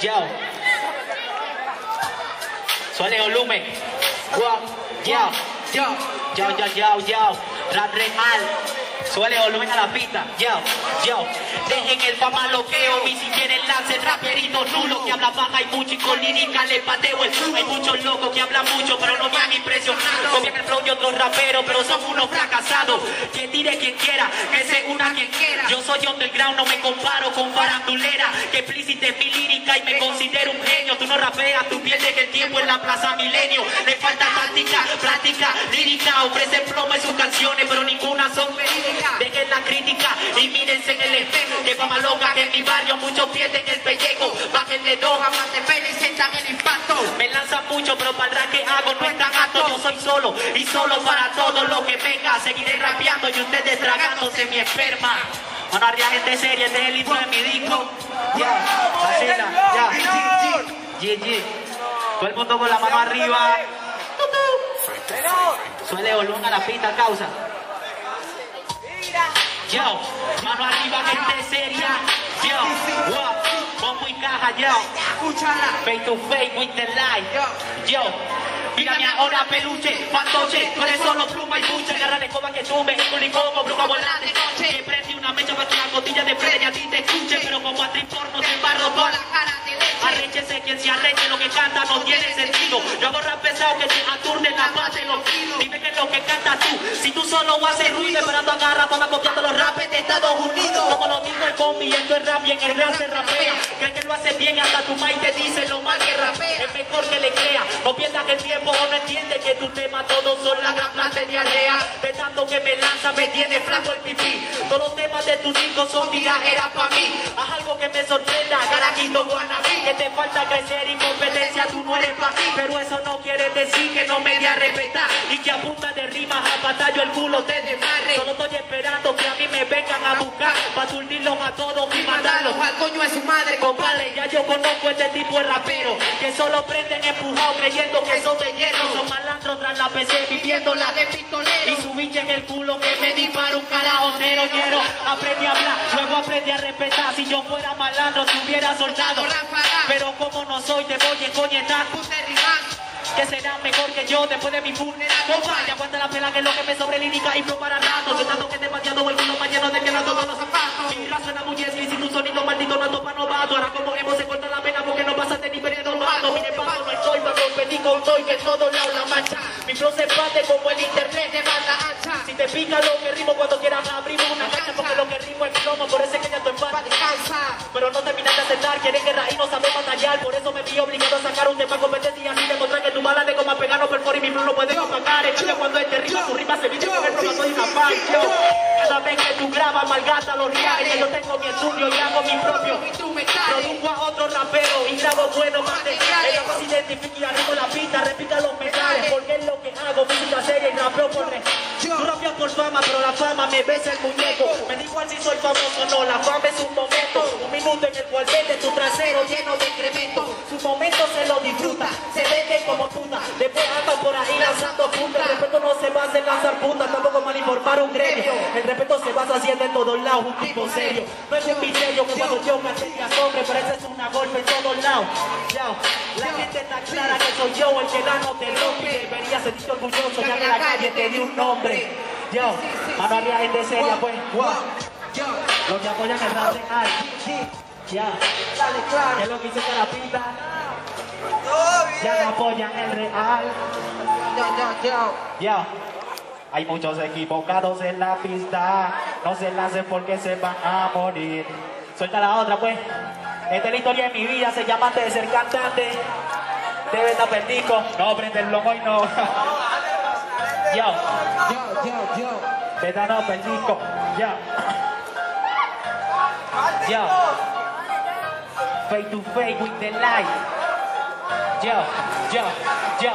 Yo. Suele volumen. Wow. Yo. Yo. Yo, yo, yo, yo. Rap real. Suele volumen a la pista. Yo, yo. Dejen el fama loqueo y si quieren lance raperito nulo que habla baja y mucho y con lírica le pateo el Hay muchos locos que hablan mucho pero no me han impresionado. De otros raperos pero son unos fracasados. Que tire quien quiera, que se una quien quiera. Yo soy underground, no me comparo con farandulera. Que explícite mi lírica y me considero un genio. Tú no rapeas, tú pierdes el tiempo en la plaza milenio. Le falta práctica, práctica, lírica. Ofrecen plomo en sus canciones pero ninguna son verídicas. Dejen la crítica y mírense en el espejo. Que fama loca que en mi barrio muchos pierden el pellejo. Bájenle dos, más de pena y sientan el impacto. Me lanzan mucho, pero para el que hago no está gato. Yo soy solo y solo para todo lo que venga. Seguiré rapeando y ustedes tragándose mi esperma. Mano arriba, gente seria, este es el intro de mi disco. Ya, Marcela, ya. GG. Todo el mundo con la mano arriba. Suele volumen a la pista, causa. Yo, mano arriba, gente seria. Yo, wow, bombo y caja, yo. Face to face with the light. Yo, mírame ahora, peluche, fantoche. Con eso los pluma y buche. Agarra la escoba que tuve, y como bruma volar de noche. Que prendí una mecha para que una gotilla de playa a ti te escuche. Pero como a porno te embarro con la cara de leche. Arréchese quien se arreche, lo que canta no tiene sentido. Yo hago rap pesado que se aturden la paz de los que lo que cantas tú. Si tú solo haces ruido, esperando agarra, toma copiando los rapes de Estados Unidos. Como lo dijo el combi, esto es rap y en el rap se rapea. Cree que lo hace bien, hasta tu maíz te dice lo mal que rapea. Es mejor que le crea. No pierdas el tiempo no entiende que tu tema todos son la gran planta de diarrea. De tanto que me lanza, me tiene flaco el pipí. Todos los temas de tu disco son tirajeras para mí. Haz algo que me sorprenda, garajito guanabí. Que te falta crecer y competencia, tú no eres para mí. Pero eso no quiere decir que no me di a respetar. Y que a punta de rimas a batallo el culo te desmarre. Solo estoy esperando que a mí me vengan a buscar. Para aturdirlos a todos y mandarlos al coño de su madre. Compadre, ya yo conozco este tipo de rapero. Que solo prenden empujado creyendo que son de hierro. Son malandros tras la PC viviendo la de pistolero. Y su bicha en el culo que me dispara un carajo cero ñero. Aprendí a hablar, luego aprendí a respetar. Si yo fuera malandro, te hubiera soltado. Pero como no soy, te voy a encoñetar. Que será mejor que yo después de mi funeral. Compadre, aguanta la pela que es lo que me sobre lírica y flow para rato. Que tanto que demasiado el culo mañana de que todos los zapatos. Mi raza suena muy y si tu sonido maldito no topa novato. Ahora como hemos se corta la pena porque no pasaste ni periodo novato. Mire, paso, no estoy para competir con soy que todo lado la mancha. Mi flow se bate como el internet de banda ancha. Si te pica lo que rimo cuando quieras abrir una cancha porque lo que rimo es plomo, por eso es que ya estoy en paz. Pero no terminas de aceptar, quieren y no puede opacar. En cambio cuando este rima, tu rima se viste con el soy una fan. Yo, cada vez que tú grabas malgasta los reales, yo tengo mi estudio y hago mi propio. Produzco a otro rapero y grabo buenos materiales. Ella se identifica y arrimo la pista, repita los metales. Porque es lo que hago, música seria y rapeo por re. Tú rapeas por fama, pero la fama me besa el muñeco. Me igual si soy famoso no, la fama es. Un El respeto se basa haciendo en todos lados un tipo serio. No es un misterio que cuando yo me hacía hombre, pero esa es una golpe en todos lados. La gente está clara que soy yo el que da no te rompe. Deberías sentirte orgulloso ya que la calle te dio un nombre. Yo, mano arriba gente seria, pues. Los que apoyan el rap real. Ya, dale claro. ¿Qué es lo que hice la pinta? Ya apoyan el real. Ya. Hay muchos equivocados en la pista. No se lancen porque se van a morir. Suelta la otra, pues. Esta es la historia de mi vida. Se llama antes de ser cantante. Debe estar. No, prende el lomo y no. Yo. Yo, yo, yo. Beta no, perdico. Yo. Yo. Face to face with the light. Yo, yo, yo,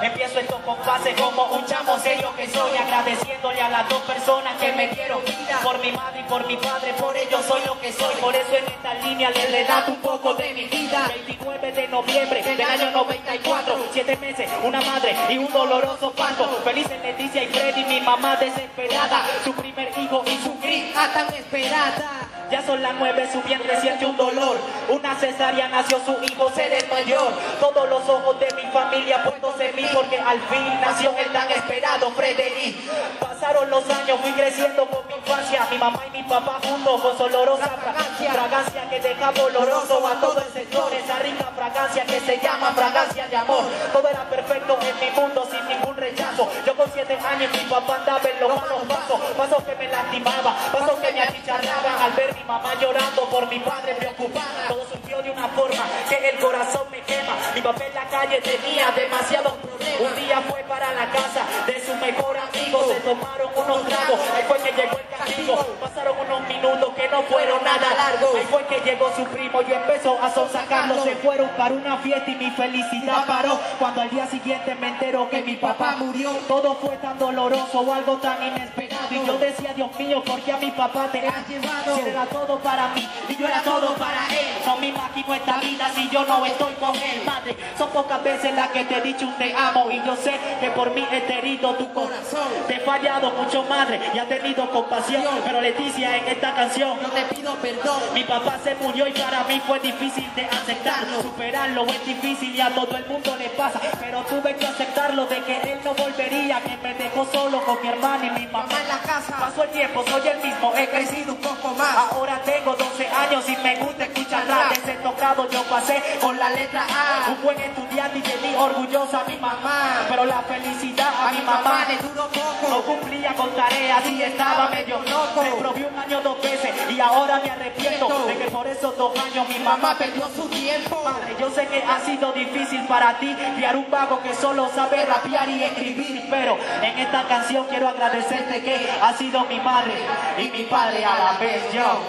Empiezo estos compases como un chamo serio que soy, agradeciéndole a las dos personas que me dieron vida. Por mi madre y por mi padre, por ello soy lo que soy. Por eso en esta línea les relato un poco de mi vida. 29 de noviembre del año 94, siete meses, una madre y un doloroso parto. Felices Leticia y Freddy, mi mamá desesperada. Su primer hijo y su hija tan esperada. Ya son las nueve, su vientre siente un dolor. Una cesárea nació su hijo, ser el mayor. Todos los ojos de mi familia puestos en mí porque al fin nació el tan esperado Frederick. Pasaron los años, fui creciendo con mi infancia. Mi mamá y mi papá juntos con su olorosa fragancia. Fragancia que deja oloroso a todo el sector. Esa rica fragancia que se llama fragancia de amor. Todo era perfecto en mi mundo sin ningún rechazo. Yo con siete años mi papá andaba en los malos pasos. Pasos que me lastimaba, pasos que me achicharraban al ver mi mamá llorando por mi padre preocupada. Todo surgió de una forma que el corazón me quema. Mi papá en la calle tenía demasiados problemas. Un día fue para la casa de su mejor amigo. Se tomaron unos tragos. Ahí fue que llegó el castigo. Pasaron unos minutos no fueron nada largos. Ahí fue que llegó su primo y empezó a sonsacarlo. Se fueron para una fiesta y mi felicidad paró. Cuando al día siguiente me entero que mi papá murió. Todo fue tan doloroso o algo tan inesperado. Y yo decía, Dios mío, ¿por qué a mi papá te has llevado? Si era todo para mí y yo era todo para él. No me imagino esta vida si yo no estoy con él. Madre, son pocas veces las que te he dicho un te amo. Y yo sé que por mí he herido tu corazón. Te he fallado mucho, madre, y ha tenido compasión. Pero Leticia, en esta canción, Yo te pido perdón. mi papá se murió y para mí fue difícil de aceptarlo. Superarlo es difícil y a todo el mundo le pasa. Pero tuve que aceptarlo de que él no volvería, que me dejó solo con mi hermana y mi mamá. Mamá en la casa. Pasó el tiempo, soy el mismo, he crecido un poco más. Ahora tengo 12 años y me gusta escuchar rap. Ese tocado yo pasé con la letra A. Un buen estudiante y de mí orgullosa mi mamá. Pero la felicidad a, A mi mamá le duró poco. no cumplía con tareas y estaba medio loco. Me probé un año dos veces y ahora me arrepiento de que por esos dos años mi mamá perdió su tiempo. Padre, yo sé que ha sido difícil para ti criar un vago que solo sabe rapear y escribir, pero en esta canción quiero agradecerte que ha sido mi madre y mi padre a la vez. Yo,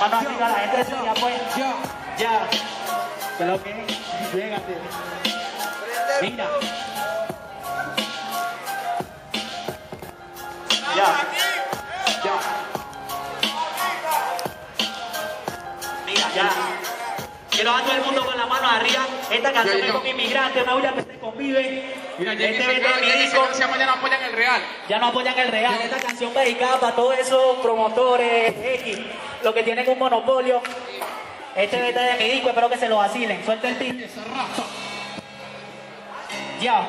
mano arriba la gente sería pues, Yo. ya, ¿qué lo que? Llégate. Mira. Ya. Ya. Quiero a todo el mundo con la mano arriba. Esta canción es con inmigrantes, una huella que se convive. Mira, este Jenny, vende disco. se mañana apoyan el Real. Ya no apoyan el real. Esta canción dedicada para todos esos promotores X, los que tienen un monopolio. Este vete de mi disco, espero que se lo vacilen. Suelta el beat. Ya.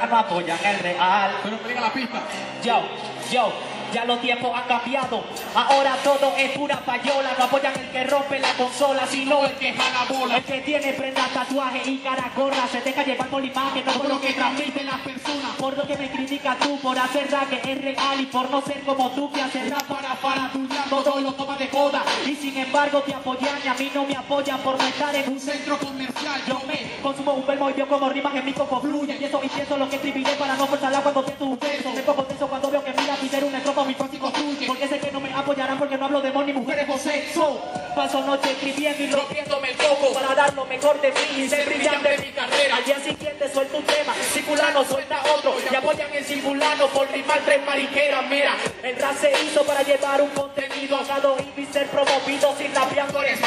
Ya no apoyan el real. Pero la pista. Yo, yo, ya los tiempos han cambiado. Ahora todo es pura payola. No apoyan el que rompe la consola, sino el que jala bola. El que tiene prendas, tatuajes y cara gorra. Se deja llevar por la imagen, no por lo que transmiten las personas. Por lo que me criticas tú, por hacer rap que es real y por no ser como tú que haces rap para tu Todo lo toma de joda. Y sin embargo te apoyan y a mí no me apoyan por no estar en un centro comercial. Yo me consumo un verbo y veo como rimas en mi coco fluye. Y eso y pienso lo que escribiré para no forzarla cuando siento un verso. Me pongo tenso cuando veo que mira Peter un estrofa mi fácil construye. Porque sé que no me apoyarán porque no hablo de amor ni mujeres o sexo. Paso noche escribiendo y rompiéndome el coco para dar lo mejor de mí y ser brillante en mi carrera. Al día siguiente suelto un tema, circulano suelta otro y apoyan el circulano por rimar tres mariqueras. Mira, el rap se hizo para llevar un contenido agado y ser promovido sin rapeando eres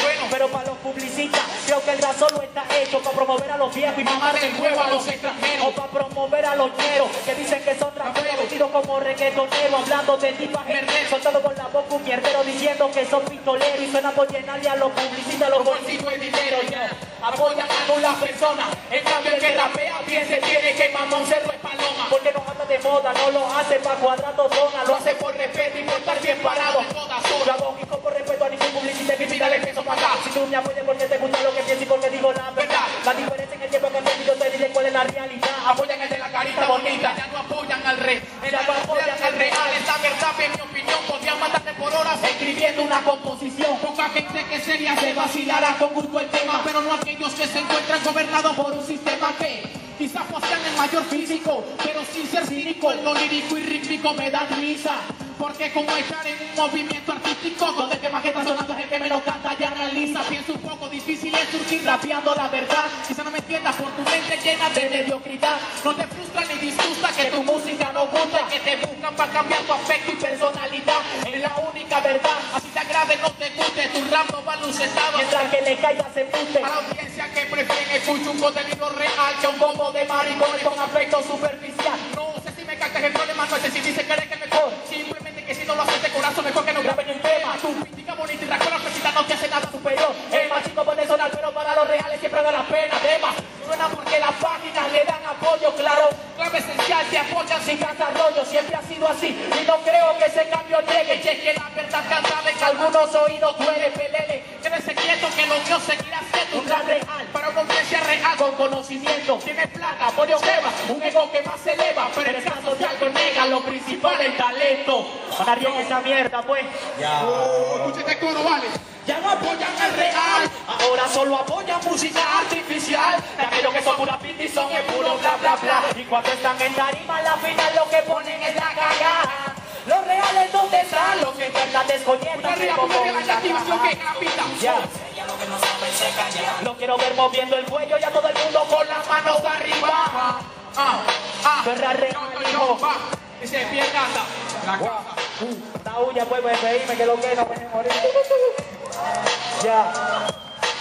promover a los viejos y mamar el huevo a los extranjeros. O para promover a los ñeros que dicen que son raperos, vestidos como reggaetoneros, hablando de tipas soltado por la boca un mierdero diciendo que son pistoleros y suena por llenarle a los publicistas los bolsillos de dinero. Yo, apoyan a las personas, en cambio el que rapea bien se tiene que mamón cerro es paloma. Porque no anda de moda, no lo hace para cuadrado zona, lo hace por respeto y por estar bien parado. Yo hago por respeto a ningún publicista, mi vida le pienso pagar. Si tú me apoyas porque te gusta lo que pienso y porque digo la verdad. La diferencia en el tiempo que yo te diré cuál es la realidad. Apoyan el de la carita bonita, ya no apoyan al rey. Ya no apoyan al real, esta verdad en mi opinión podrían matarte por horas escribiendo una composición. Poca gente que seria se vacilará con gusto el tema, pero no aquellos que se encuentran gobernados por un sistema que quizás posean el mayor físico, pero sin ser cínico, lo lírico y rítmico me da risa. Porque como estar en un movimiento artístico donde que más que está sonando es el que me lo canta ya realiza Pienso un poco difícil es surgir rapeando la verdad. Quizá no me entiendas por tu mente llena de mediocridad. No te frustra ni disgusta que tu música no gusta Que te buscan para cambiar tu aspecto y personalidad. Es la única verdad, así te agrade no te guste Tu rap no va lucetado mientras que le caiga se pute A la audiencia que prefieren escuchar un contenido real Que un bombo de maricones con aspecto superficial. No sé si me captas el problema no es si dice que eres que mejor. Simplemente que si no lo haces de corazón mejor que no graben el tema Tu crítica bonita y que si no superior. El más chico puede sonar, pero para los reales siempre da la pena. Además, suena porque las páginas le dan apoyo, claro. Clave esencial, te apoyan sin rollo. Siempre ha sido así y no creo que ese cambio llegue. Che, que la verdad cansada en algunos oídos duele, pelele. Quédese quieto que lo mío seguirá siendo un gran real. Para una audiencia real con conocimiento. Tiene placa, apoyo quema, un ego que más se eleva. Pero Para bien esa mierda, pues. Este coro, vale. Ya no apoyan al real, ahora solo apoyan música artificial. Aquellos que son pura pinta y son el puro bla bla bla. Y cuando están en tarima, a la final lo que ponen es la cagada. Los reales, ¿dónde están? Los que en verdad desconectan. La una activación que capita. ya. Lo quiero ver moviendo el cuello y a todo el mundo con las manos arriba. Ah, ah. Yo, hijo. yo, va. Dice, pie gata. La. Esta uña pues reírme que lo que no puede morir. Ya.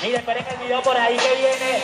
Mira, esperen el video por ahí que viene.